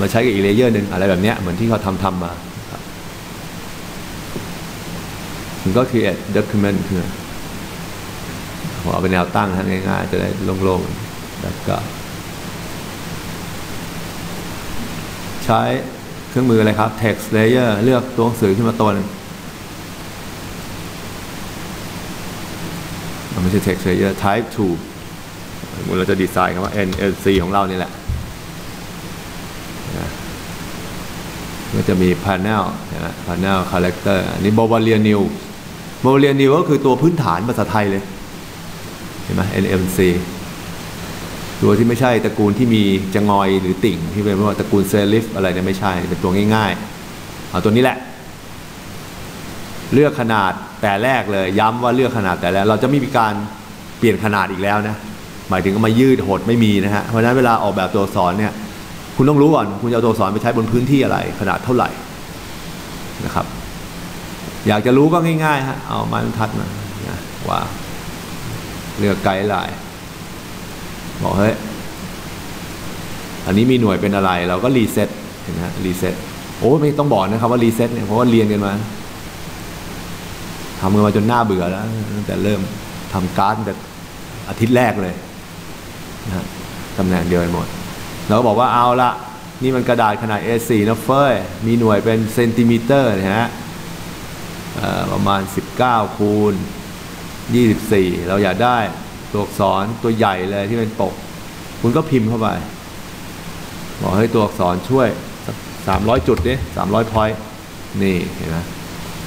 มาใช้กับอีกเลเยอร์หนึ่งอะไรแบบเนี้ยเหมือนที่เขาทำทำมามันก็ create document คือผมเอาเป็นแนวตั้งง่ายๆ จะได้โล่งๆ แล้วก็ ใช้เครื่องมืออะไรครับ text layer เลือกตัวหนังสือขึ้นมาตัวหนึงมันไม่ใช่ text layer type 2เราจะดีไซน์คำว่า NLC ของเรานี่แหละ ก็จะมี panel นะ panel character อันนี้ Bavaria New Bavaria New ก็คือตัวพื้นฐานภาษาไทยเลย เห็นไหม NMC ตัวที่ไม่ใช่ตระกูลที่มีจงอยหรือติ่ง ที่เป็นว่าตระกูลเซลิฟอะไรเนี่ยไม่ใช่ เป็นตัวง่ายๆ เอาตัวนี้แหละ เลือกขนาดแต่แรกเลย ย้ำว่าเลือกขนาดแต่แรก เราจะไม่มีการเปลี่ยนขนาดอีกแล้วนะ หมายถึงก็มายืดหดไม่มีนะฮะ เพราะฉะนั้นเวลาออกแบบตัวอักษรเนี่ย คุณต้องรู้ก่อน คุณจะเอาตัวอักษรไปใช้บนพื้นที่อะไร ขนาดเท่าไหร่นะครับ อยากจะรู้ก็ง่ายๆฮะเอาไม้บรรทัดมานะว่าเลือก guideline บอกเฮ้ยอันนี้มีหน่วยเป็นอะไร เราก็ preset เห็นไหม presetโอ้ไม่ต้องบอกนะครับว่า preset เนี่ยเพราะว่าเรียนกันมาทำกันมาจนน่าเบื่อแล้วตั้งแต่เริ่มทำการ์ดตั้งแต่อาทิตย์แรกเลยนะตำแหน่งเดียวหมด เราก็บอกว่าเอาละนี่มันกระดาษขนาด A4 นะเฟ้ย มีหน่วยเป็นเซนติเมตรนะฮะประมาณ 19 คูณ 24 เราอยากได้ตัวอักษรตัวใหญ่เลยที่เป็นปก คุณก็พิมพ์เข้าไป บอกให้ตัวอักษรช่วยสามร้อยจุดดิสามร้อย point นี่เห็นไหม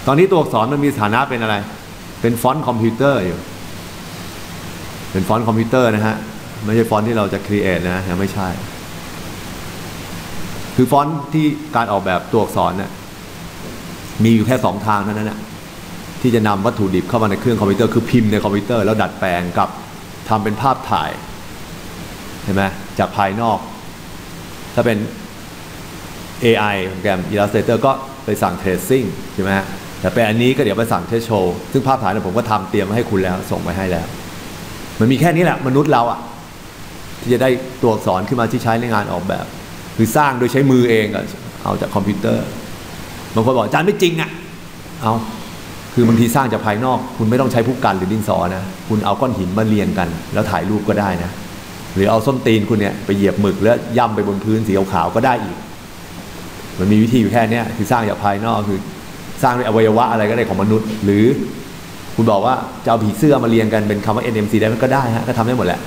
ตอนนี้ตัวอักษรมันมีฐานะเป็นอะไร เป็นฟอนต์คอมพิวเตอร์อยู่ เป็นฟอนต์คอมพิวเตอร์นะฮะ ไม่ใช่ฟอนต์ที่เราจะ create นะ ยังไม่ใช่ คือฟอนต์ที่การออกแบบตัวอักษรเนี่ยมีอยู่แค่สองทางเท่านั้นนะที่จะนำวัตถุดิบเข้ามาในเครื่องคอมพิวเตอร์คือพิมพ์ในคอมพิวเตอร์แล้วดัดแปลงกับทำเป็นภาพถ่ายเห็นไหมจากภายนอก ถ้าเป็น AI โปรแกรม Illustrator ก็ไปสั่ง tracing ใช่ไหมฮะแต่เป็นอันนี้ก็เดี๋ยวไปสั่ง t e s t show ซึ่งภาพถ่ายเนี่ยผมก็ทำเตรียมมาให้คุณแล้ว ส่งไปให้แล้ว มันมีแค่นี้แหละมนุษย์เราอะที่จะได้ตัวอักษรขึ้นมาที่ใช้ในงานออกแบบ คือสร้างโดยใช้มือเองอะเอาจากคอมพิวเตอร์บางคนบอกอาจารย์ไม่จริงอะเอาคือบางทีสร้างจากภายนอก คุณไม่ต้องใช้ผู้กันหรือดินสอนะ คุณเอาก้อนหินมาเรียงกัน แล้วถ่ายรูปก็ได้นะ หรือเอาส้นตีนคุณเนี่ยไปเหยียบหมึกแล้วย่ำไปบนพื้นสีขาวก็ได้อีก มันมีวิธีอยู่แค่นี้คือสร้างจากภายนอกคือสร้างด้วยอวัยวะอะไรก็ได้ของมนุษย์ หรือคุณบอกว่าจะเอาผีเสื้อมาเรียงกันเป็นคำว่า NMC ได้มันก็ได้ฮะก็ทำได้หมดแหละ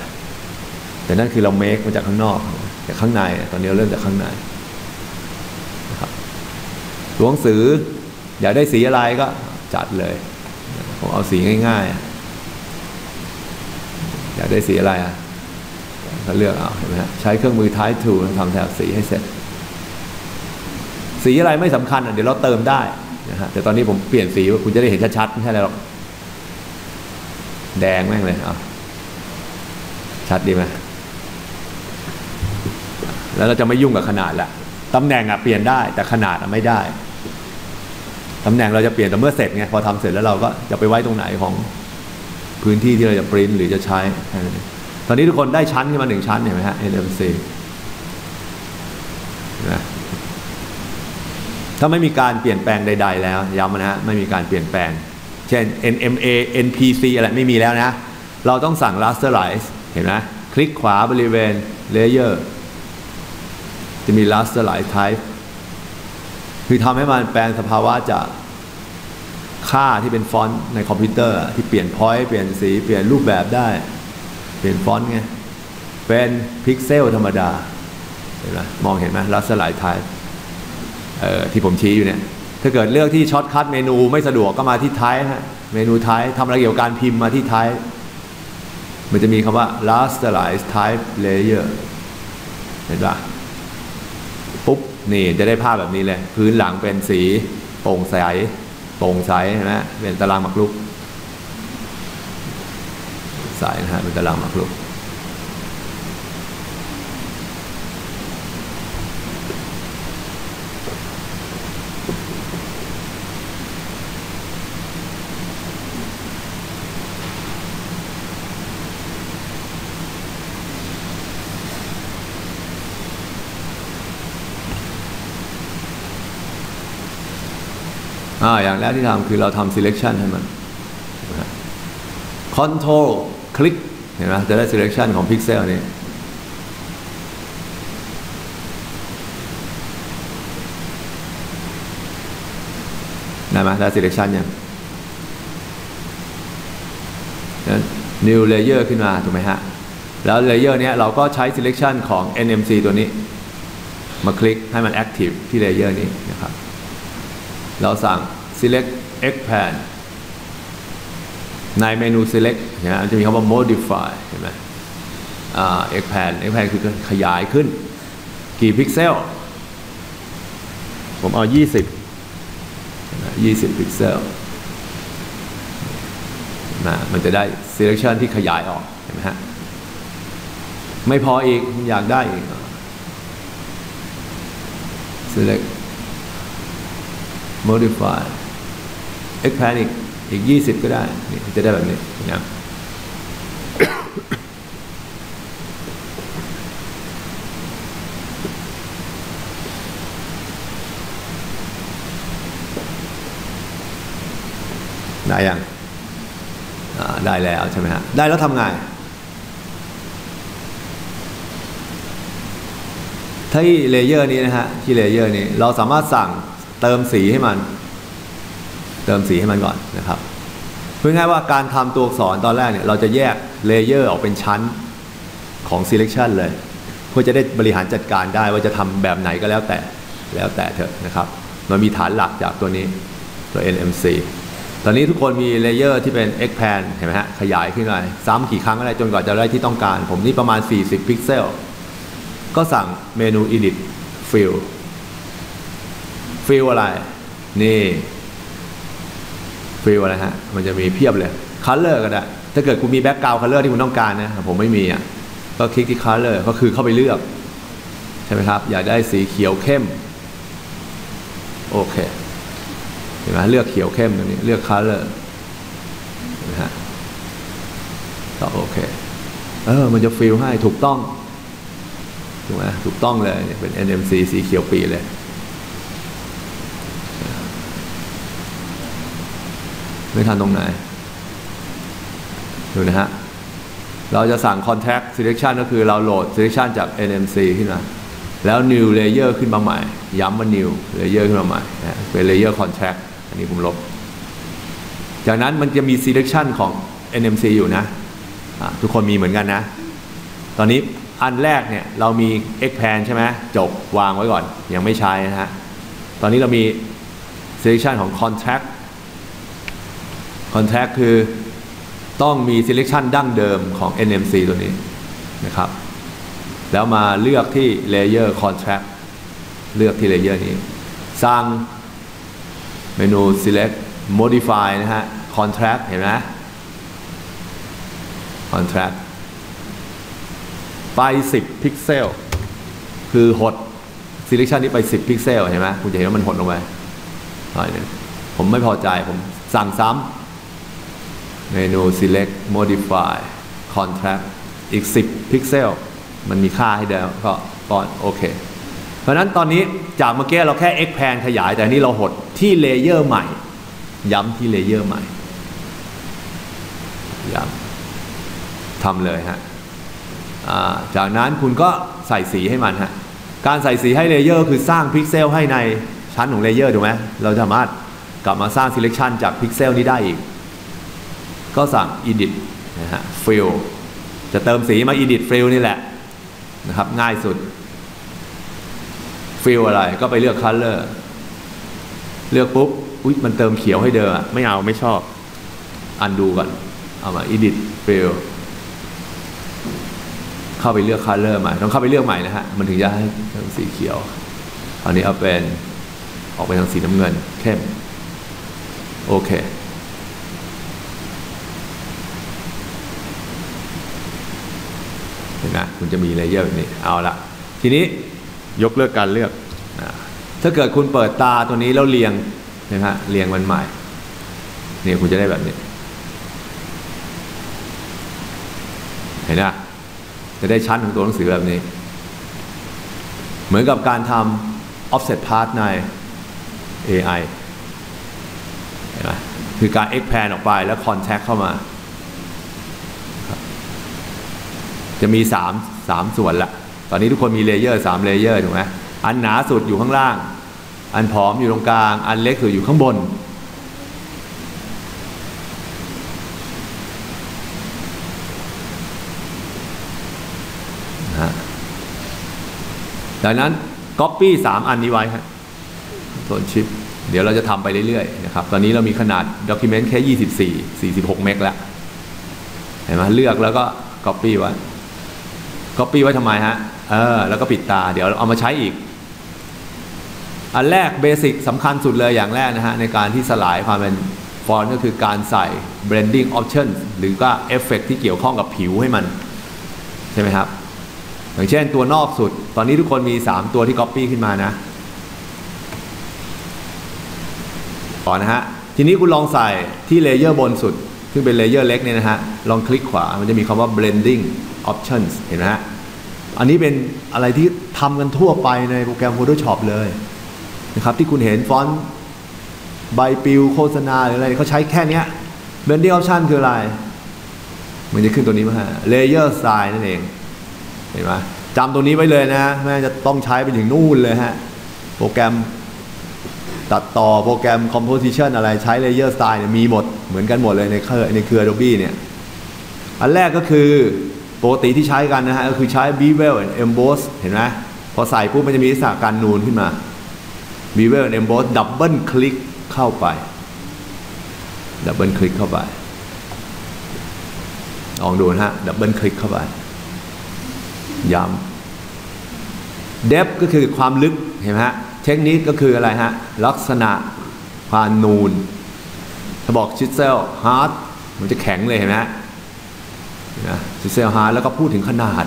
แต่นั่นคือเราเมคมาจากข้างนอก จากข้างในตอนนี้เริ่มจากข้างในนะครับตัวหนังสืออยากได้สีอะไรก็จัดเลยผมเอาสีง่ายๆ อยากได้สีอะไรอะก็เลือกเอาเห็นไหมฮะใช้เครื่องมือท้ายถูทำแถบสีให้เสร็จ สีอะไรไม่สำคัญอะเดี๋ยวเราเติมได้นะฮะแต่ตอนนี้ผมเปลี่ยนสีคุณจะได้เห็นชัดๆไม่ใช่อะไรหรอกแดงแม่งเลยอะชัดดีไหม แล้วเราจะไม่ยุ่งกับขนาดละตำแหน่งอะเปลี่ยนได้แต่ขนาดอะไม่ได้ตำแหน่งเราจะเปลี่ยนแต่เมื่อเสร็จไงพอทำเสร็จแล้วเราก็จะไปไว้ตรงไหนของพื้นที่ที่เราจะปริ้นหรือจะใช้ ตอนนี้ทุกคนได้ชั้นขึ้นมาหนึ่งชั้นเห็นไหมฮะ NMC นะถ้าไม่มีการเปลี่ยนแปลงใด ๆ แล้วย้ำนะฮะไม่มีการเปลี่ยนแปลง เช่น NMA NPC อะไรไม่มีแล้วนะ เราต้องสั่ง rasterize เห็นไหมคลิกขวาบริเวณ layer จะมี rasterize type คือทำให้มันแปลงสภาวะจากค่าที่เป็นฟอนต์ในคอมพิวเตอร์ ที่เปลี่ยน point เปลี่ยนสี เปลี่ยนรูปแบบได้ เปลี่ยนฟอนต์ไง เป็นพิกเซลธรรมดา เห็นไหมมองเห็นไหมลักษณะ type เอ่อที่ผมชี้อยู่เนี่ย ถ้าเกิดเลือกที่ shortcut menu ไม่สะดวกก็มาที่ type ฮะ เมนูท้ายทำอะไรเกี่ยวกับการพิมพ์มาที่ท้าย มันจะมีคำว่า rasterize type layer เห็นปะ นี่จะได้ภาพแบบนี้เลย พื้นหลังเป็นสีโปร่งใสโปร่งใสนไหมเป็นตารางหมากรุกใสนะฮะเป็นตารางหมากรุก อ่าอย่างแรกที่ทำคือเราทำ selection ให้มัน control คลิกเห็นไหมจะได้ selection ของ pixel นี้ได้ไหมได้ selection ยัง new layer ขึ้นมา ถูกไหมฮะ แล้ว layer เนี้ยเราก็ใช้ selection ของ NMC ตัวนี้ มาคลิกให้มัน active ที่ layer นี้นะครับ เราสั่ง select expand ในเมนู select นะจะมีคำว่า modify เห็นไหมอ่า expand expand คือขยายขึ้น กี่พิกเซล ผมเอา 20 20 พิกเซลนะมันจะได้ selection ที่ขยายออก เห็นไหมฮะ ไม่พออีก อยากได้อีก select modify expand อีกอีก20ก็ได้นี่จะได้แบบนี้นะได้ยังได้แล้วใช่ไหมฮะ ได้แล้วทำไง ที่ layer นี้นะฮะ ที่ layer นี้ เราสามารถสั่ง เติมสีให้มัน เติมสีให้มันก่อนนะครับเพื่อง่ายว่าการทำตัวอักษรตอนแรกเนี่ยเราจะแยก layer ออกเป็นชั้นของ selection เลย เพื่อจะได้บริหารจัดการได้ว่าจะทำแบบไหนก็แล้วแต่แล้วแต่เถอะนะครับมันมีฐานหลักจากตัวนี้ตัว NMC ตอนนี้ทุกคนมี layer ที่เป็น expand เห็นไหมฮะขยายขึ้นไปซ้ำกี่ครั้งก็ได้จนกว่าจะได้ที่ต้องการ ผมนี่ประมาณ 40 พิกเซล ก็สั่งเมนู edit fill fill อะไร นี่ fill อะไรฮะ มันจะมีเพียบเลย color ก็ได้ ถ้าเกิดคุณมี background color ที่คุณต้องการนะผมไม่มีอะก็คลิกที่ color ก็คือเข้าไปเลือกใช่ไหมครับ อยากได้สีเขียวเข้ม โอเคเห็นไหมเลือกเขียวเข้มตรงนี้ เลือก color เห็นไหมฮะก็โอเค เออ มันจะฟิลให้ถูกต้องถูกไหมถูกต้องเลยเนี่ยเป็น NMC สีเขียวปีเลย ไม่ทันตรงไหน ดูนะฮะ เราจะสั่ง contact selection ก็คือเราโหลด selection จาก NMC ขึ้นมา แล้ว new layer ขึ้นมาใหม่ ย้ำว่า new layer ขึ้นมาใหม่ เป็น layer contact อันนี้ผมลบ จากนั้นมันจะมี selection ของ NMC อยู่นะะทุกคนมีเหมือนกันนะ ตอนนี้อันแรกเนี่ยเรามี expand ใช่ไหมจบวางไว้ก่อน ยังไม่ใช้นะฮะ ตอนนี้เรามี selection ของ contract contract คือต้องมี selection ดั้งเดิมของ NMC ตัวนี้นะครับ แล้วมาเลือกที่ layer contract เลือกที่ layer นี้ สร้างเมนู select modify นะฮะ contract เห็นไหม contract ไป 10 พิกเซล คือหด selection นี้ไป 10 พิกเซล เห็นไหมคุณจะเห็นว่ามันหดลงไปหน่อยนึงผมไม่พอใจ ผมสั่งซ้ำ เมนู select modify contract อีก 10 พิกเซล มันมีค่าให้เดิมก็ก่อนโอเค เพราะฉะนั้นตอนนี้จากเมื่อกี้เราแค่ expand ขยายแต่นี้เราหดที่ layer ใหม่ ย้ำที่ layer ใหม่ ย้ำทำเลยฮะจากนั้นคุณก็ใส่สีให้มันฮะ การใส่สีให้ layer คือสร้างพิกเซลให้ในชั้นของ layer ถูกไหมเราสามารถกลับมาสร้าง selection จากพิกเซลนี้ได้อีก ก็สั่ง edit นะฮะ fill จะเติมสีมา edit fill นี่แหละนะครับง่ายสุด fill อะไรก็ไปเลือก color เลือกปุ๊บอุ๊ยมันเติมเขียวให้เดิมอะไม่เอาไม่ชอบอันดูก่อนเอามา edit fill เข้าไปเลือก color ใหม่ต้องเข้าไปเลือกใหม่นะฮะมันถึงจะให้เป็นสีเขียวอันนี้เอาเป็นออกไปทางสีน้ำเงินเข้มโอเค เห็ นไหมคุณจะมี layer แบบนี้เอาละทีนี้ยกเลิกการเลือกนะถ้าเกิดคุณเปิดตาตัวนี้แล้วเรียงนะฮะเรียงมันใหม่เนี่ยคุณจะได้แบบนี้ เห็นไหมจะได้ชั้นของตัวหนังสือแบบนี้ เหมือนกับการทำ offset path ใน AI คือการ expand ออกไปแล้ว contract เข้ามา จะมีสามสามส่วนละ ตอนนี้ทุกคนมี layer สาม layer ถูกไหมอันหนาสุดอยู่ข้างล่าง อันผอมอยู่ตรงกลาง อันเล็กสุดอยู่ข้างบนนะฮะดังนั้น Copy 3อันนี้ไว้ครับส่วนชิป เดี๋ยวเราจะทำไปเรื่อยๆนะครับ ตอนนี้เรามีขนาด Document แค่ 24 46 เมกแล้ว เห็นไหมเลือกแล้วก็ Copy ไว้ Copy ไว้ทำไมฮะเออแล้วก็ปิดตาเดี๋ยวเอามาใช้อีก อันแรกเบสิกสำคัญสุดเลยอย่างแรกนะฮะ ในการที่สลายความเป็นฟอนต์ก็คือการใส่ blending option หรือก็เอฟเฟกที่เกี่ยวข้องกับผิวให้มัน ใช่ไหมครับ อย่างเช่นตัวนอกสุด ตอนนี้ทุกคนมี 3 ตัวที่ copy ขึ้นมานะก่อนนะฮะ ทีนี้คุณลองใส่ที่ layer บนสุด ซึ่งเป็น layer เล็กเนี่ยนะฮะ ลองคลิกขวา มันจะมีคำว่า blending options เห็นไหมฮะ อันนี้เป็นอะไรที่ทำกันทั่วไปในโปรแกรม Photoshop เลยนะครับที่คุณเห็นฟอนต์ใบปลิวโฆษณาหรืออะไรเขาใช้แค่นี้ blending option คืออะไร มันจะขึ้นตัวนี้มาฮะ layer style นั่นเอง เห็นไหมจำตัวนี้ไว้เลยนะแม่จะต้องใช้ไปถึงนู่นเลยฮะ โปรแกรมตัดต่อโปรแกรม composition อะไรใช้ layer style เนี่ยมีหมด เหมือนกันหมดเลยในเครือในเครือ Adobe เนี่ย อันแรกก็คือ ปกติที่ใช้กันนะฮะก็คือใช้ bevel and emboss เห็นไหมพอใส่ปุ๊บมันจะมีลักษณะการนูนขึ้นมา bevel and emboss ดับเบิลคลิกเข้าไปดับเบิลคลิกเข้าไปลองดูนะฮะดับเบิลคลิกเข้าไปย้ำ depth ก็คือความลึกเห็นไหมฮะเทคนิคก็คืออะไรฮะ ลักษณะความนูน ถ้าบอกชิ s เซลฮาร์ดมันจะแข็งเลยเห็นไหมฮะ chisel hard แล้วก็พูดถึงขนาด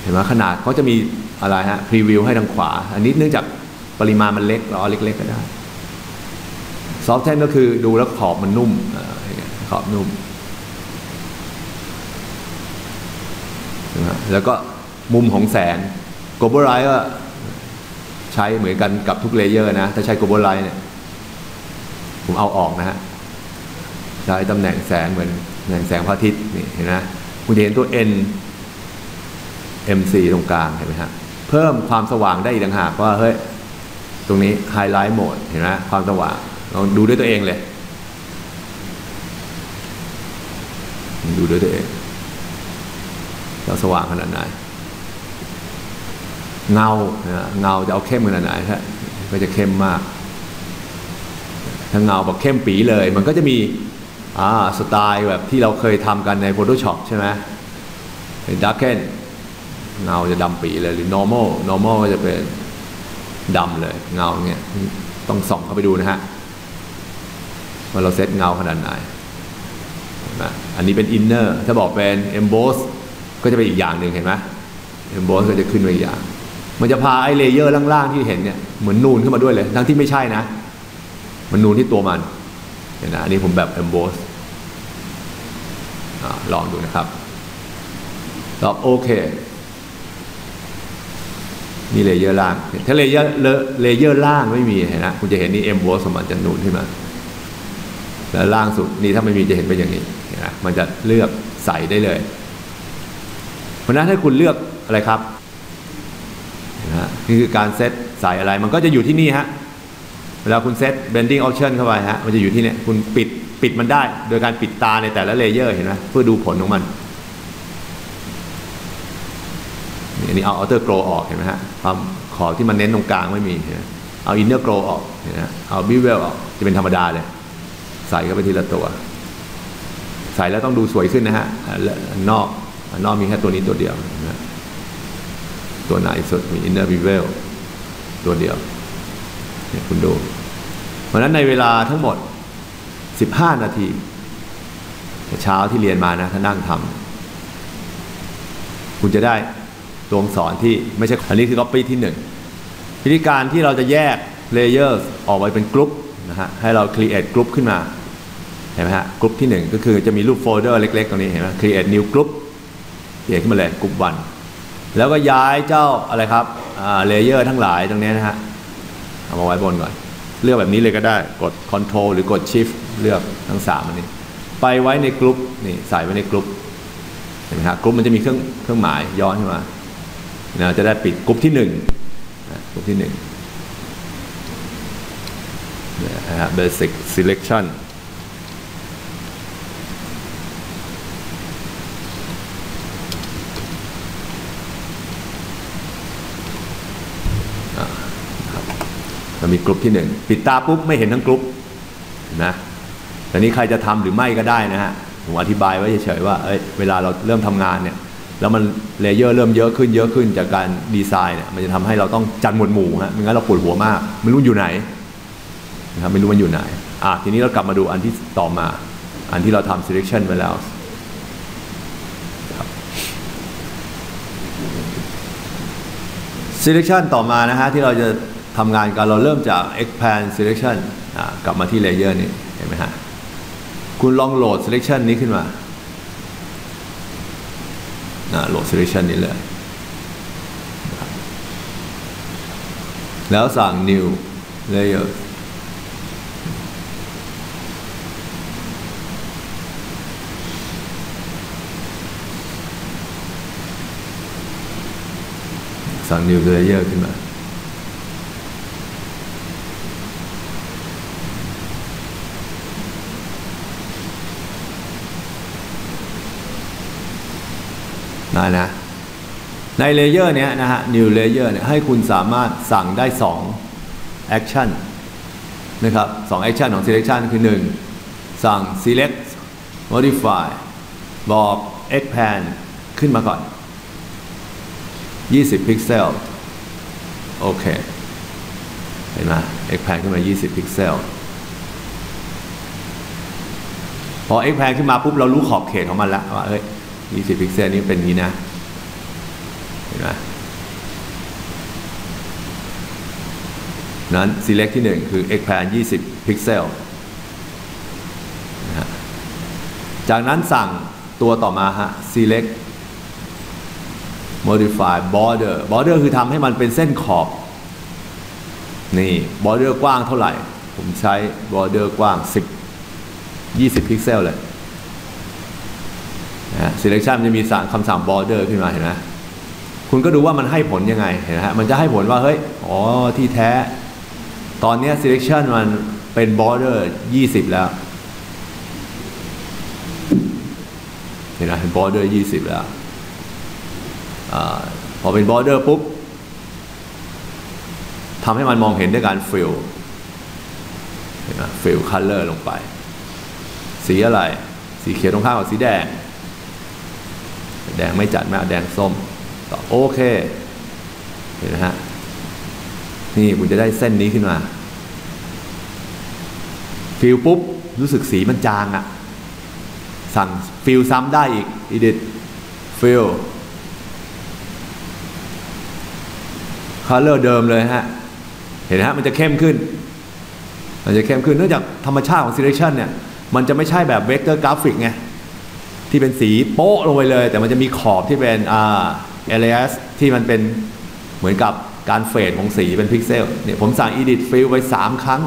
เห็นไหมขนาดเขาจะมีอะไรฮะพรีวิวให้ทางขวา อันนี้เนื่องจากปริมาณมันเล็กเราเอาเล็กๆก็ได้ soften ก็คือดูแล้วขอบมันนุ่มขอบนุ่มแล้วก็มุมของแสง g l o b a l Light ก็ใช้เหมือนกันกับทุกเลเยอร์นะ ถ้าใช้ g l o b a l Light เนี่ย ผมเอาออกนะฮะ ใช้ตำแหน่งแสงเหมือน แหน่งแสงพระอาทิตย์นี่เห็นไหมคุณจะเห็นตัว N MC ตรงกลางเห็นไหมฮะเพิ่มความสว่างได้อีกต่างหากว่าเฮ้ยตรงนี้ไฮไลท์โหมดเห็นไหมความสว่างลองดูด้วยตัวเองเลยดูด้วยตัวเองจะสว่างขนาดไหนเงาเงาจะเอาเข้มขนาดไหนฮะก็จะเข้มมาก ถ้าเงาแบบเข้มปีเลย มันก็จะมี อ่าสไตล์แบบที่เราเคยทำกันใน Photoshop ใช่ไหมเป็น darken เงาจะดำปีเลยหรือ normal normal ก็จะเป็นดำเลยเงาเงี้ยต้องส่องเข้าไปดูนะฮะว่าเราเซตเงาขนาดไหนนะอันนี้เป็น inner ถ้าบอกเป็น emboss ก็จะเป็นอีกอย่างหนึ่งเห็นไหม emboss ก็จะขึ้นมาอีกอย่าง มันจะพาไอ้เลเยอร์ล่างๆที่เห็นเนี่ยเหมือนนูนขึ้นมาด้วยเลย ทั้งที่ไม่ใช่นะ มันนูนที่ตัวมัน เห็นนะอันนี้ผมแบบ emboss ลองดูนะครับ ตอบโอเคนี่เลเยอร์ล่าง ถ้าเลเยอร์เลเยอร์ล่างไม่มีเห็นนะคุณจะเห็นนี่ emboss มันจะนูนขึ้นมา แล้วล่างสุดนี่ถ้าไม่มีจะเห็นเป็นอย่างนี้เห็นไหมมันจะเลือกใส่ได้เลย เพราะนั้นถ้าคุณเลือกอะไรครับนะนี่คือการเซตใส่อะไรมันก็จะอยู่ที่นี่ฮะ เวลาคุณเซต blending option เข้าไปฮะมันจะอยู่ที่เนี่ยคุณปิดปิดมันได้ โดยการปิดตาในแต่ละเลเยอร์เห็นไหมเพื่อดูผลของมันอันนี้เอา outer glow ออกเห็นไหมฮะความขอบที่มันเน้นตรงกลางไม่มีเอา inner glow ออกเห็นไหมเอา bevel ออกจะเป็นธรรมดาเลย ใส่เข้าไปทีละตัว ใส่แล้วต้องดูสวยขึ้นนะฮะนอกนอกมีแค่ตัวนี้ตัวเดียวนะตัวไหนสุดมี inner bevel ตัวเดียวเนี่ยคุณดู เพราะนั้นในเวลาทั้งหมด 15 นาทีเช้าที่เรียนมานะถ้านั่งทำคุณจะได้ตัวอักษรที่ไม่ใช่อันนี้คือ copy ที่หนึ่งวิธีการที่เราจะแยก layers ออกไปเป็นกรุ๊ปนะฮะให้เรา create group ขึ้นมาเห็นไหมฮะกรุ๊ปที่หนึ่งก็คือจะมีรูปโฟลเดอร์เล็ก ๆ ตรงนี้เห็นไหม create new group เขียนขึ้นมาเลย group one แล้วก็ย้ายเจ้าอะไรครับเลเยอร์ทั้งหลายตรงนี้นะฮะเอามาไว้บนก่อน เลือกแบบนี้เลยก็ได้กด Control หรือกด Shift เลือกทั้งสามอันนี้ ไปไว้ในกลุ่มนี่ใส่ไว้ในกลุ่มเห็นไหมครับกลุ่มมันจะมีเครื่องเครื่องหมายย้อนขึ้นมานะจะได้ปิดกลุ่มที่หนึ่งนะกลุ่มที่หนึ่งนะฮะ basic selection มีกลุ่มที่หนึ่งปิดตาปุ๊บไม่เห็นทั้งกลุ่มนะแต่นี้ใครจะทำหรือไม่ก็ได้นะฮะผมอธิบายไว้เฉยๆว่าเอ้ยเวลาเราเริ่มทำงานเนี่ยแล้วมันเลเยอร์เริ่มเยอะขึ้นเยอะขึ้นจากการดีไซน์เนี่ยมันจะทำให้เราต้องจัดหมวดหมู่ฮะไม่งั้นเราปวดหัวมากไม่รู้อยู่ไหนนะครับไม่รู้มันอยู่ไหนอะทีนี้เรากลับมาดูอันที่ต่อมา อันที่เราทำ selection ไว้แล้ว selection ต่อมานะฮะที่เราจะ ทำงานกันเราเริ่มจาก expand selection กลับมาที่ layer นี้เห็นไหมฮะ คุณลองโหลด selection นี้ขึ้นมาโหลด selection นี้เลย แล้วสั่ง new layer สั่ง new layer ขึ้นมา ได้นะในเลเยอร์เนี้ยนะฮะ new layer เนี่ยให้คุณสามารถสั่งได้2 action นะครับ2 action ของ selection คือ 1 สั่ง select modify บอก expand ขึ้นมาก่อน 20 พิกเซล โอเค เห็นไหม expand ขึ้นมา 20 พิกเซล พอ expand ขึ้นมาปุ๊บเรารู้ขอบเขตของมันแล้วว่าเอ้ย 20 พิกเซลนี้เป็นนี้นะ เห็นไหมนั้น select ที่ 1 คือ expand 20 พิกเซลจากนั้นสั่งตัวต่อมาฮะ select modify border border คือทำให้มันเป็นเส้นขอบ นี่ border กว้างเท่าไหร่ ผมใช้ border กว้าง 10 20 พิกเซลเลย selection มันจะมีสคำสั่ง border ขึ้นมาเห็นไหมคุณก็ดูว่ามันให้ผลยังไงเห็นไหมฮะมันจะให้ผลว่าเฮ้ยอ๋อที่แท้ ตอนนี้ selection มันเป็น border 20 แล้วเห็นไหมเป็น border 20 แล้วอพอเป็น border ปุ๊บทำให้มันมองเห็นด้วยการ fill เห็นไหม fill color ลงไป สีอะไร สีเขียวตรงข้ามกับสีแดง แดงไม่จัดมาแดงส้มต่อโอเคเห็นไหมฮะนี่คุณจะได้เส้นนี้ขึ้นมาฟิลปุ๊บ รู้สึกสีมันจางอะสั่ง fill ซ้ำได้อีก edit fill color เดิมเลยฮะ เห็นฮะมันจะเข้มขึ้น มันจะเข้มขึ้นเนื่องจากธรรมชาติของ selection เนี่ย มันจะไม่ใช่แบบเวกเตอร์กราฟิกไง ที่เป็นสีโป๊ะลงไปเลย แต่มันจะมีขอบที่เป็นอ่า alias ที่มันเป็นเหมือนกับการ fade ของสีเป็นพิกเซลเนี่ยผมสั่ง edit fill ไว้สามครั้ง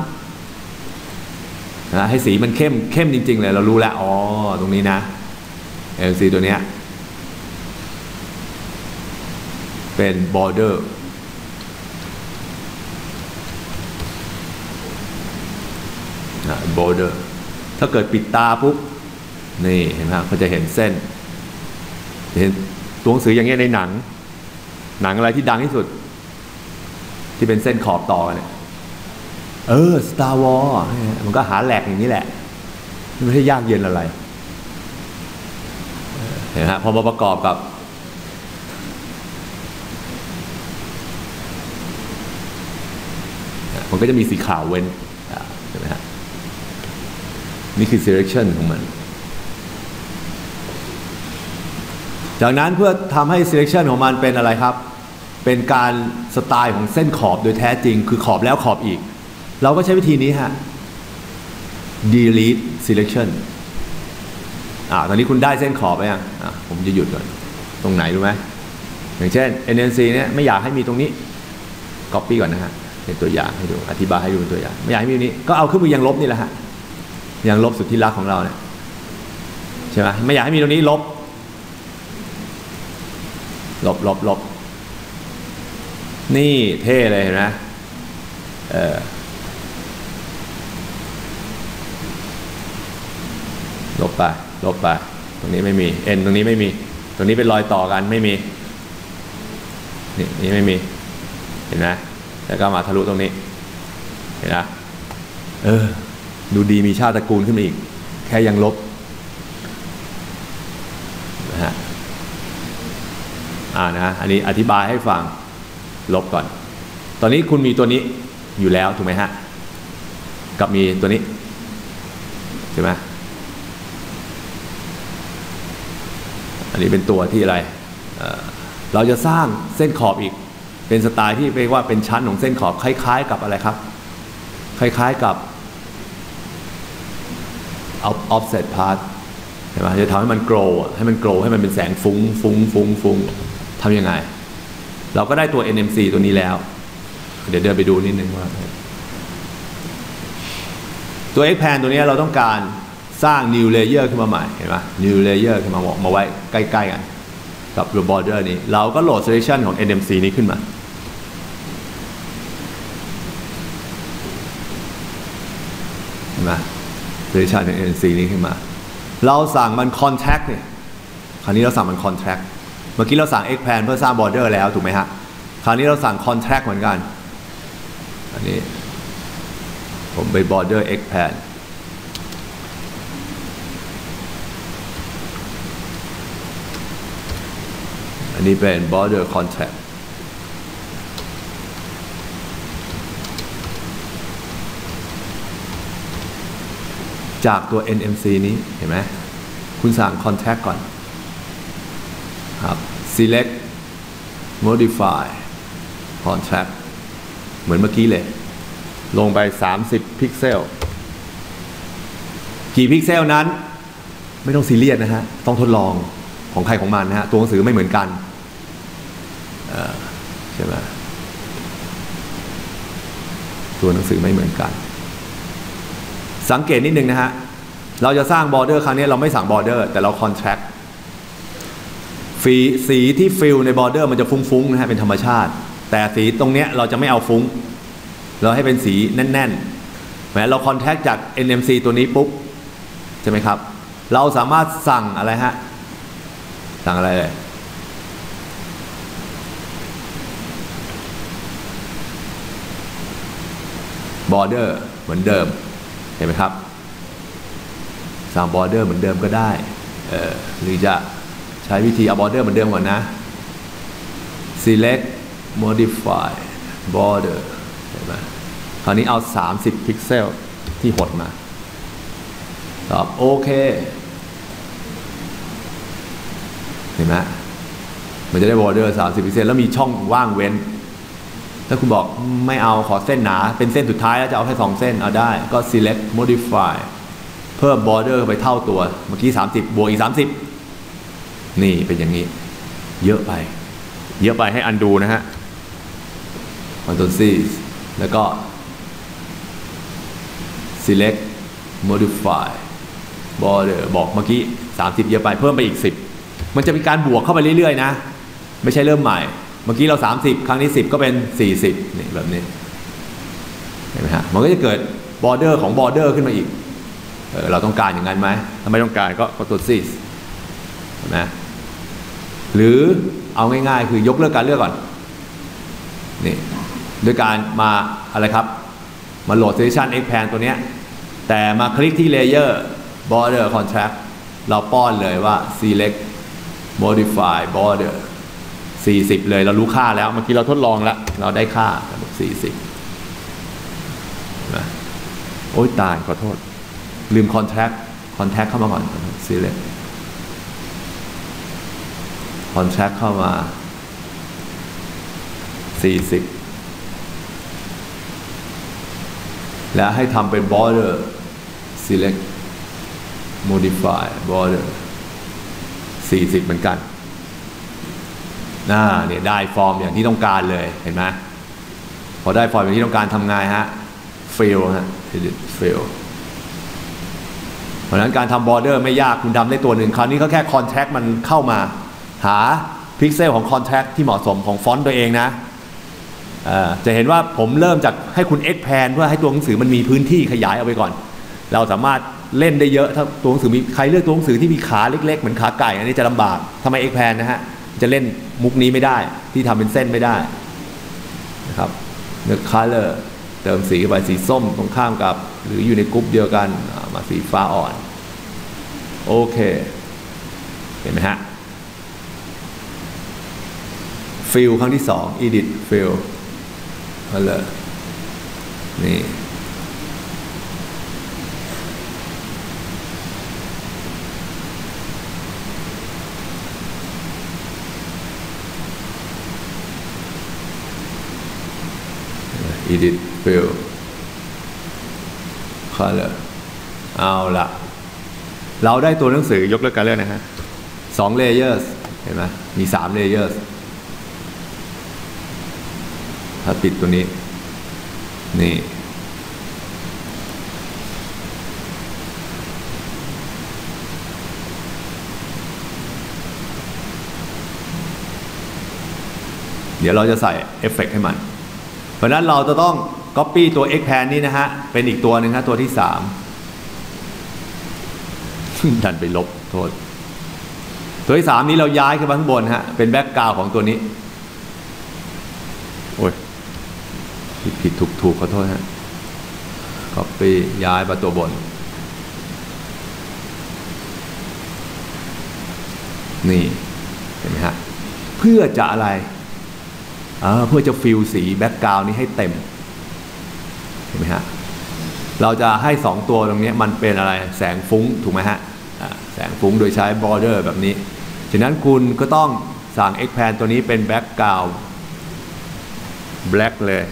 นะให้สีมันเข้มเข้มจริง ๆ เลยเรารู้แล้วอ๋อตรงนี้นะ LC ตัวเนี้ยเป็น border นะ border ถ้าเกิดปิดตาปุ๊บ นี่เห็นไหมครับก็จะเห็นเส้น เห็นตัวหนังสืออย่างเงี้ยในหนัง หนังอะไรที่ดังที่สุด ที่เป็นเส้นขอบต่อกันเนี่ยเออ Star Wars มันก็หาแหลกอย่างนี้แหละไม่ใช่ยากเย็นอะไรเห็นไหมพอมาประกอบกับ มันก็จะมีสีขาวเว้นเห็นไหมฮะนี่คือ selection ของมัน จากนั้นเพื่อทำให้ selection ของมันเป็นอะไรครับ เป็นการสไตล์ของเส้นขอบโดยแท้จริง คือขอบแล้วขอบอีก เราก็ใช้วิธีนี้ฮะ delete selection อ่าตอนนี้คุณได้เส้นขอบไปยังอ่าผมจะหยุดก่อน ตรงไหนรู้ไหมอย่างเช่น NNC เนี่ยไม่อยากให้มีตรงนี้ copy ก่อนนะฮะเป็นตัวอย่างให้ดู อธิบายให้ดูเป็นตัวอย่าง ไม่อยากให้มีนี้ ก็เอาเครื่องมือยังลบนี่แหละฮะ ยังลบสุดที่รักของเราเนี่ยใช่ไหมไม่อยากให้มีตรงนี้ลบ ลบลบลบนี่เท่เลยเห็นไหมเออลบไปลบไปตรงนี้ไม่มีเอ็นตรงนี้ไม่มี ตรงนี้เป็นรอยต่อกันไม่มี นี่นี่ไม่มี เห็นไหมแล้วก็มาทะลุตรงนี้ เห็นไหมเออ ดูดีมีชาติตระกูลขึ้นมาอีก แค่ยังลบนะฮะ อ่านะอันนี้อธิบายให้ฟังลบก่อน ตอนนี้คุณมีตัวนี้อยู่แล้วถูกไหมฮะ กับมีตัวนี้ใช่ไหมอันนี้เป็นตัวที่อะไร เราจะสร้างเส้นขอบอีก เป็นสไตล์ที่เรียกว่าเป็นชั้นของเส้นขอบคล้าย ๆ กับอะไรครับ คล้ายๆกับ offset part ใช่ไหมจะทำให้มัน grow ให้มัน grow ให้มันเป็นแสงฟุ้งฟุ้งฟุ้งฟุ้ง ทำยังไง เราก็ได้ตัว NMC ตัวนี้แล้ว เดี๋ยวเดินไปดูนิดนึงว่า ตัว Xpan ตัวนี้เราต้องการสร้าง new layer ขึ้นมาใหม่ เห็นไหม new layer ขึ้นมามาไว้ใกล้ๆกัน กับ border นี้ เราก็โหลด selection ของ NMC นี้ขึ้นมาเห็นไหม selection ของ NMC นี้ขึ้นมา เราสั่งมัน contract เนี่ยคราวนี้เราสั่งมัน contract มื่อกี้เราสั่ง Expand เพื่อสร้าง border แล้วถูกไหมฮะ คราวนี้เราสั่ง contract เหมือนกัน อันนี้ ผมไป border Expand อันนี้เป็น border contract จากตัว NMC นี้เห็นไหม คุณสั่ง contact ก่อนครับ select modify contract เหมือนเมื่อกี้เลย ลงไป 30 พิกเซล กี่พิกเซลนั้น ไม่ต้องซีเรียสนะฮะ ต้องทดลองของใครของมันนะฮะ ตัวหนังสือไม่เหมือนกันใช่ไหมตัวหนังสือไม่เหมือนกัน สังเกตนิดนึงนะฮะ เราจะสร้าง border ครั้งนี้เราไม่สั่ง border แต่เรา contract ฟีสีที่ fill ใน border มันจะฟุ้งๆนะฮะเป็นธรรมชาติ แต่สีตรงเนี้ยเราจะไม่เอาฟุ้ง เราให้เป็นสีแน่นๆแม้เรา contract จาก NMC ตัวนี้ปุ๊บใช่ไหมครับ เราสามารถสั่งอะไรฮะ สั่งอะไรเลย border เหมือนเดิม เห็นไหมครับ สั่ง border เหมือนเดิมก็ได้ เออหรือจะ ใช้วิธีเอา border เหมือนเดิมก่อนนะ select modify border เห็นไหมคราวนี้เอา 30 พิกเซลที่หดมา ตอบโอเค เห็นไหมมันจะได้ border 30พิกเซลแล้วมีช่องว่างเว้น ถ้าคุณบอกไม่เอาขอเส้นหนา เป็นเส้นสุดท้ายแล้วจะเอาแค่สองเส้น เอาได้ก็ select modify เพิ่ม border ไปเท่าตัว เมื่อกี้ 30 บวกอีก 30 นี่เป็นอย่างนี้ เยอะไป เยอะไปให้อันดูนะฮะ Ctrl C แล้วก็ select modify border บอกเมื่อกี้ 30 เยอะไปเพิ่มไปอีก 10 มันจะมีการบวกเข้าไปเรื่อยๆนะ ไม่ใช่เริ่มใหม่ เมื่อกี้เรา 30 ครั้งนี้ 10 ก็เป็น 40นี่แบบนี้เห็นไหมฮะมันก็จะเกิด border ของ border ขึ้นมาอีกเออเราต้องการอย่างนั้นไหมถ้าไม่ต้องการก็กดตัวซีเห็นไหม หรือเอาง่ายๆ คือยกเลิกการเลือกก่อนนี่ด้วยการมาอะไรครับ มาโหลด selection expand ตัวเนี้ยแต่มาคลิกที่ layer border contract เราป้อนเลยว่า select modify border 40 เลยเรารู้ค่าแล้ว เมื่อกี้เราทดลองแล้ว เราได้ค่า40นะโอ้ยตายขอโทษ ลืม contract contract เข้ามาก่อน select contract เข้ามา 40 และให้ทำเป็น border select modify border 40 เหมือนกันน่าเนี่ยได้ฟอร์มอย่างที่ต้องการเลยเห็นไหมพอได้ฟอนต์แบบที่ต้องการทำไงฮะ fill ฮะ edit fill เพราะฉะนั้นการทำ border ไม่ยากคุณทำได้ตัวหนึ่งคราวนี้ก็แค่ contract มันเข้ามา หาพิกเซลของ contract ที่เหมาะสมของฟอนต์ตัวเองนะจะเห็นว่าผมเริ่มจากให้คุณ expand เพื่อให้ตัวหนังสือมันมีพื้นที่ขยายเอาไปก่อน เราสามารถเล่นได้เยอะถ้าตัวหนังสือมีใครเลือกตัวหนังสือที่มีขาเล็กๆเหมือนขาไก่ อันนี้จะลำบากถ้าไม่ expand นะฮะจะเล่นมุกนี้ไม่ได้ที่ทำเป็นเส้นไม่ได้นะครับเลือก color เติมสีไปสีส้มตรงข้ามกับ หรืออยู่ในกรุ๊ปเดียวกันมาสีฟ้าอ่อน โอเค เห็นไหมฮะ fill ครั้งที่สอง edit fill มาเลยนี่ edit fill color เอาละเราได้ตัวหนังสือยกเลิกการเลือกนะฮะสอง layers เห็นไหมมีสาม layers ถ้าปิดตัวนี้ นี่ เดี๋ยวเราจะใส่เอฟเฟกให้มัน เพราะฉะนั้นเราจะต้อง Copy ตัว expand นี้นะฮะ เป็นอีกตัวหนึ่งฮะ ตัวที่สามดันไปลบโทษ ตัวที่สามนี้เราย้ายขึ้นมาข้างบนฮะ เป็น background ของตัวนี้ โอ้ย ผิดผิดถูกถูกขอโทษฮะ Copy ย้ายมาตัวบน นี่เห็นไหมฮะ เพื่อจะอะไรเพื่อจะ fill สี background นี้ให้เต็ม เห็นไหมฮะ เราจะให้สองตัวตรงนี้มันเป็นอะไรแสงฟุ้งถูกไหมฮะแสงฟุ้งโดยใช้ border แบบนี้ ฉะนั้นคุณก็ต้องสั่ง expand ตัวนี้เป็นแบ็กกราว black เลย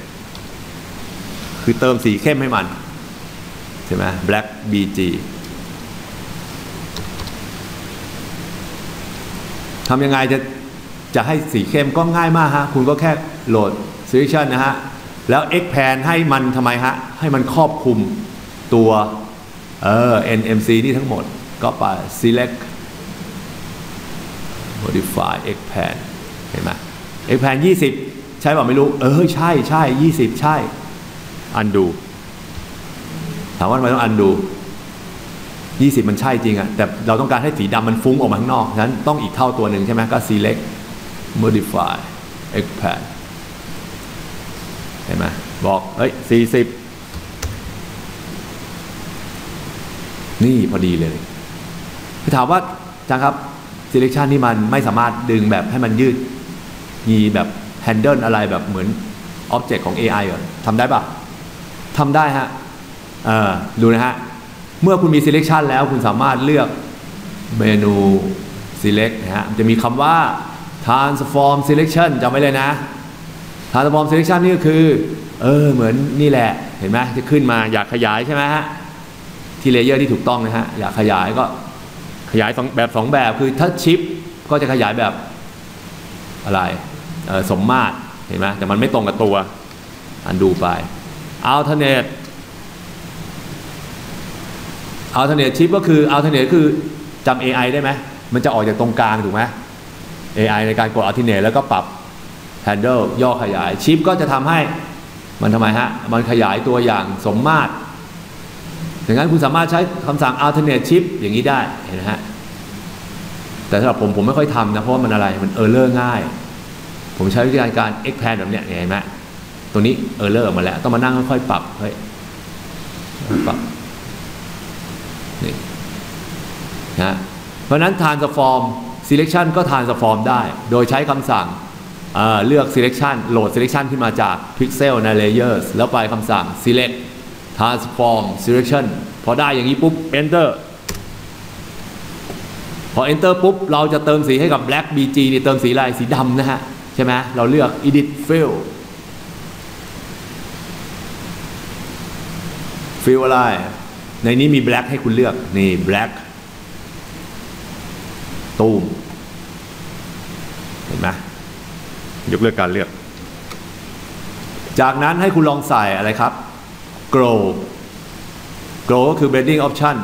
คือเติมสีเข้มให้มัน ใช่ไหม black bg ทำยังไงจะจะให้สีเข้มก็ง่ายมากฮะ คุณก็แค่โหลด selection นะฮะ แล้ว expand ให้มันทำไมฮะ ให้มันครอบคลุมตัวเออ NMC นี่ทั้งหมดก็ไป select modify expand เห็นไหม expand 20 ใช่ป่ะไม่รู้ เออ ใช่ใช่20 ใช่ undo ถามว่าทำไมต้อง undo 20มันใช่จริงอะแต่เราต้องการให้สีดำมันฟุ้งออกมาข้างนอก ฉะนั้นต้องอีกเท่าตัวหนึ่งใช่ไหมก็ select modify expand เห็นไหมบอกเฮ้ยสี่สิบนี่พอดีเลยคือถามว่าจังครับ selection นี่มันไม่สามารถดึงแบบให้มันยืด มีแบบ handle อะไรแบบเหมือน object ของ AI เหรอทำได้ปะ ทำได้ฮะดูนะฮะ เมื่อคุณมี selection แล้วคุณสามารถเลือกเมนู select นะฮะจะมีคำว่า transform selection จำไว้เลยนะ transform selection นี่ก็คือ เออ เหมือนนี่แหละ เห็นไหมจะขึ้นมาอยากขยายใช่ไหมฮะ ที่เลเยอร์ที่ถูกต้องนะฮะ อยากขยายก็ขยายแบบสองแบบคือถ้าชิปก็จะขยายแบบอะไรสมมาตรเห็นไหมแต่มันไม่ตรงกับตัว อันดูไป alternate alternate chip ก็คือ alternate คือจำ AI ได้ไหม มันจะออกจากตรงกลางถูกไหม AI ในการกด alternate แล้วก็ปรับ handle ย่อขยายชิปก็จะทำให้มันทำไมฮะ มันขยายตัวอย่างสมมาตรดังนั้นคุณสามารถใช้คำสั่ง alternate chip อย่างนี้ได้เห็นไหมฮะ แต่สำหรับผมผมไม่ค่อยทำนะ เพราะว่ามันอะไร มัน error ง่าย ผมใช้วิธีการการ expand แบบเนี้ยเห็นไหม ตัวนี้ error ออกมาแล้ว ต้องมานั่งค่อยๆปรับเฮ้ยปรับนี่นะเพราะนั้น transform selection ก็ transform ได้ โดยใช้คำสั่งเลือก selection โหลด selection ขึ้นมาจาก pixel ใน layers แล้วไปคำสั่ง select transform selection พอได้อย่างนี้ปุ๊บ enter พอ enter ปุ๊บ เราจะเติมสีให้กับ black bg นี่เติมสีอะไร สีดำนะฮะ ใช่ไหมเราเลือก edit fill fill อะไร ในนี้มี black ให้คุณเลือก นี่ black ตูมเห็นไหมยกเลิกการเลือก จากนั้นให้คุณลองใส่อะไรครับ grow grow ก็คือ blending option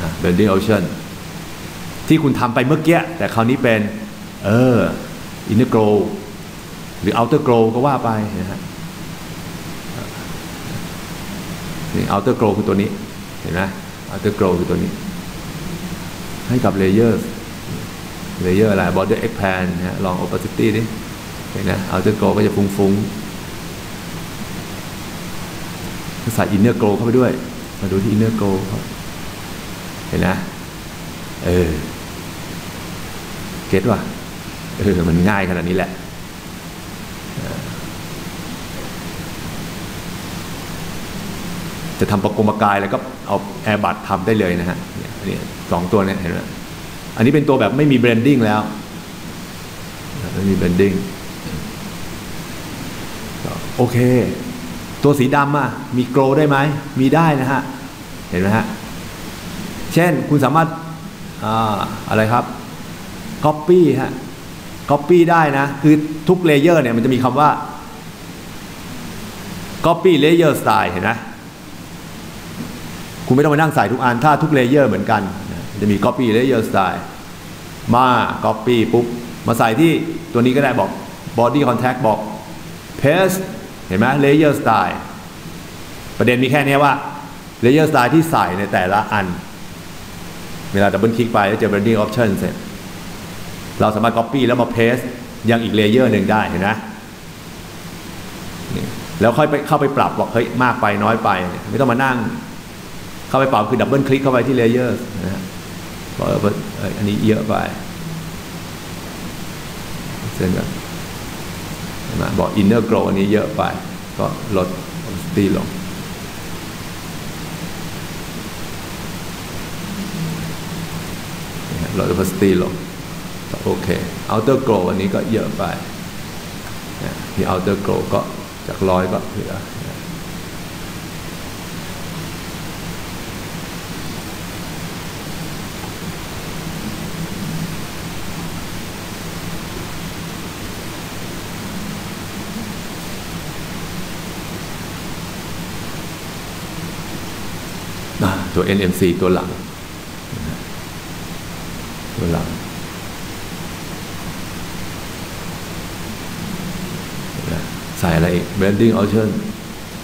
นะ blending option ที่คุณทำไปเมื่อกี้ แต่คราวนี้เป็น เออ inner grow หรือ outer grow ก็ว่าไปนะฮะ นี่ outer grow คือตัวนี้ เห็นไหม outer grow คือตัวนี้ ให้กับ layer layer อร์อะไร border expand นะ ลอง opacity ดิเห็นนะ outer grow ก็จะฟุ้งๆใส่ inner grow เข้าไปด้วย มาดูที่ inner grow เห็นนะเออ เก็ตว่ะเออ มันง่ายขนาดนี้แหละ จะทำประกมประกายแล้วก็เอาแอร์บัตทำได้เลยนะฮะเนี่ยสองตัวเนี่ยเห็นไหมอันนี้เป็นตัวแบบไม่มี blending แล้วไม่มี blending โอเค ตัวสีดำอะมี glow ได้ไหมมีได้นะฮะ เห็นไหมฮะ เช่นคุณสามารถอ่าอะไรครับ Copy ฮะ Copy ได้นะ คือทุก layer เนี่ยมันจะมีคำว่า Copy Layer Style เห็นไหม คุณไม่ต้องไปนั่งใส่ทุกอันถ้าทุกเลเยอร์เหมือนกันจะมี Copy Layer Style มา Copy ปุ๊บ มาใส่ที่ตัวนี้ก็ได้บอก Body Contact บอก Paste เห็นไหม Layer Style ประเด็นมีแค่นี้ว่า Layer Style ที่ใส่ในแต่ละอัน เวลาดับเบิลคลิกไปแล้วเจอ Blending Option เสร็จ เราสามารถ Copy แล้วมา Paste ยังอีก layer หนึ่งได้เห็นไหมแล้วค่อยไปเข้าไปปรับบอกเฮ้ยมากไปน้อยไป ไม่ต้องมานั่ง เข้าไปปรับคือ double click เข้าไปที่ layer นะฮะบอกเอออันนี้เยอะไปเส้นแบบบอก inner grow อันนี้เยอะไป ก็ลด opacity ลง ลด opacity ลง โอเค outer grow อันนี้ก็เยอะไปที่ outer grow ก็จากร้อยก็เหลือ ตัว NMC ตัวหลัง ตัวหลัง ใส่อะไรอีก branding option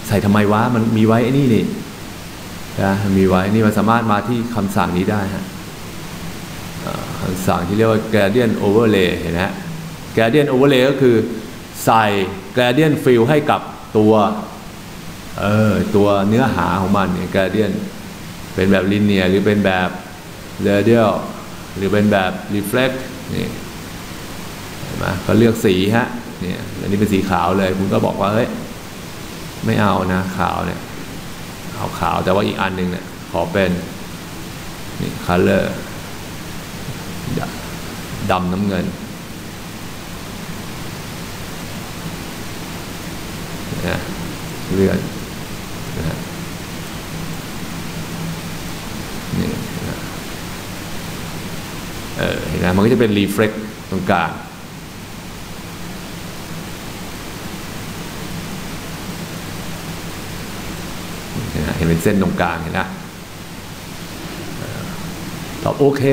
ใส่ทำไมวะ มันมีไว้ไอ้นี่นี่นะมีไว้ นี่มันสามารถมาที่คำสั่งนี้ได้ฮะคำสั่งที่เรียกว่า gradient overlay เห็นไหม gradient overlay ก็คือใส่ gradient fill ให้กับตัว เออ ตัวเนื้อหาของมันเนี่ย gradient เป็นแบบ linear หรือเป็นแบบ radial หรือเป็นแบบ reflect นี่เห็นไหมก็เลือกสีฮะเนี่ยอันนี้เป็นสีขาวเลย คุณก็บอกว่าเฮ้ยไม่เอานะขาวเนี่ยเอาขาวแต่ว่าอีกอันหนึ่งเนี่ยขอเป็นนี่ color ดำน้ำเงินนะเลือนนะนี่นะ เออเห็นไหมมันก็จะเป็น reflect ตรงกลางเห็นเป็นเส้นตรงกลางเห็นนะตอบโอเค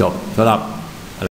จบสำหรับ